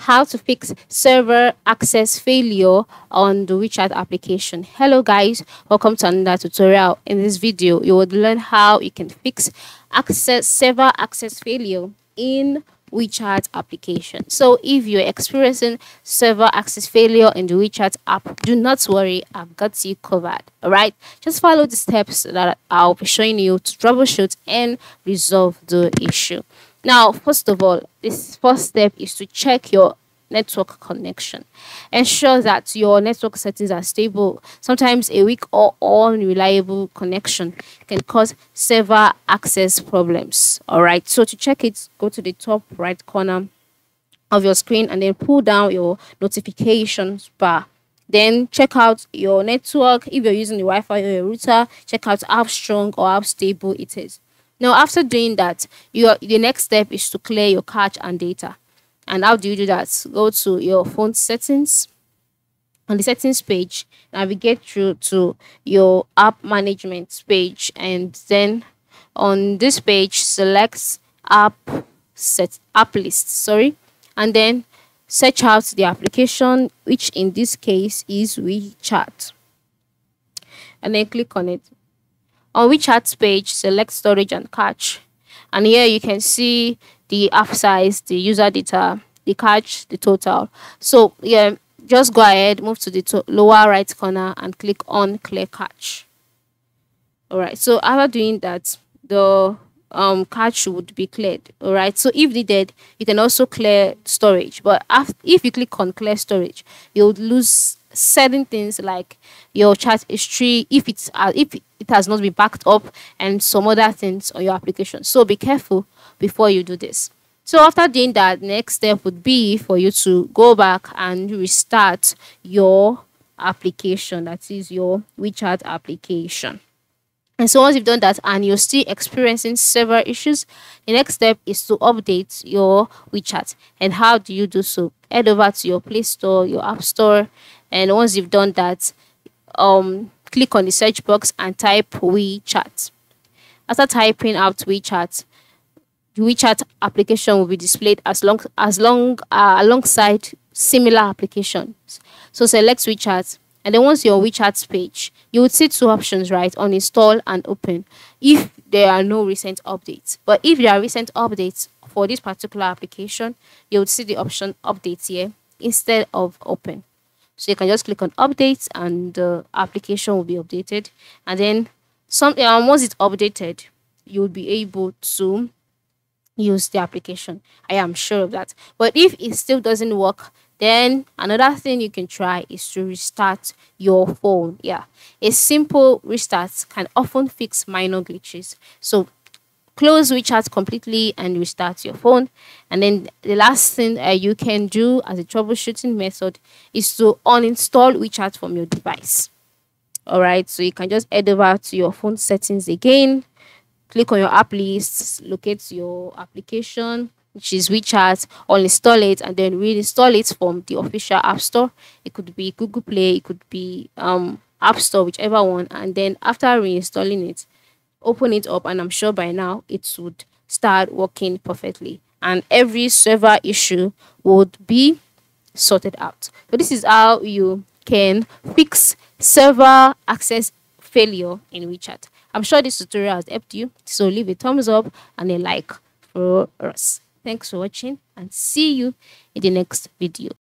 how to fix server access failure on the WeChat application. Hello guys, welcome to another tutorial. In this video, you will learn how you can fix access server access failure in WeChat application. So if you're experiencing server access failure in the WeChat app, do not worry, I've got you covered. Alright, just follow the steps that I'll be showing you to troubleshoot and resolve the issue. Now, first of all, this first step is to check your network connection. Ensure that your network settings are stable. Sometimes a weak or unreliable connection can cause server access problems. All right, so to check it, go to the top right corner of your screen and then pull down your notifications bar. Then check out your network. If you're using the Wi-Fi or your router, check out how strong or how stable it is. Now, after doing that, your the next step is to clear your cache and data. And how do you do that? Go to your phone settings. On the settings page, navigate through to your app management page, and then on this page, select app set app list. Sorry, and then search out the application, which in this case is WeChat, and then click on it. On WeChat page, select storage and cache, and here you can see the app size, the user data, the cache, the total. So yeah, just go ahead, move to the lower right corner and click on clear cache. Alright, so after doing that, the um cache would be cleared. Alright, so if needed, you can also clear storage. But after, if you click on clear storage, you would lose certain things like your chat history if it's uh, if it has not been backed up and some other things on your application so be careful before you do this so after doing that next step would be for you to go back and restart your application that is your wechat application and so once you've done that and you're still experiencing several issues, the next step is to update your WeChat. And how do you do so? Head over to your Play Store, your App Store, and once you've done that, um, click on the search box and type WeChat. After typing out WeChat, the WeChat application will be displayed as long as long uh, alongside similar applications. So select WeChat and then once your WeChat page, you would see two options, right? Uninstall and open if there are no recent updates. But if there are recent updates for this particular application, you would see the option update here instead of open. So you can just click on updates and the application will be updated. And then some um, once it's updated, you'll be able to use the application. I am sure of that. But if it still doesn't work, then another thing you can try is to restart your phone. Yeah, a simple restart can often fix minor glitches. So close WeChat completely and restart your phone. And then the last thing uh, you can do as a troubleshooting method is to uninstall WeChat from your device. All right, so you can just head over to your phone settings again, click on your app list, locate your application, which is WeChat, uninstall it and then reinstall it from the official app store. It could be Google Play, it could be um App Store, whichever one. And then after reinstalling it, open it up and I'm sure by now it would start working perfectly. And every server issue would be sorted out. So this is how you can fix server access failure in WeChat. I'm sure this tutorial has helped you. So leave a thumbs up and a like for us. Thanks for watching and see you in the next video.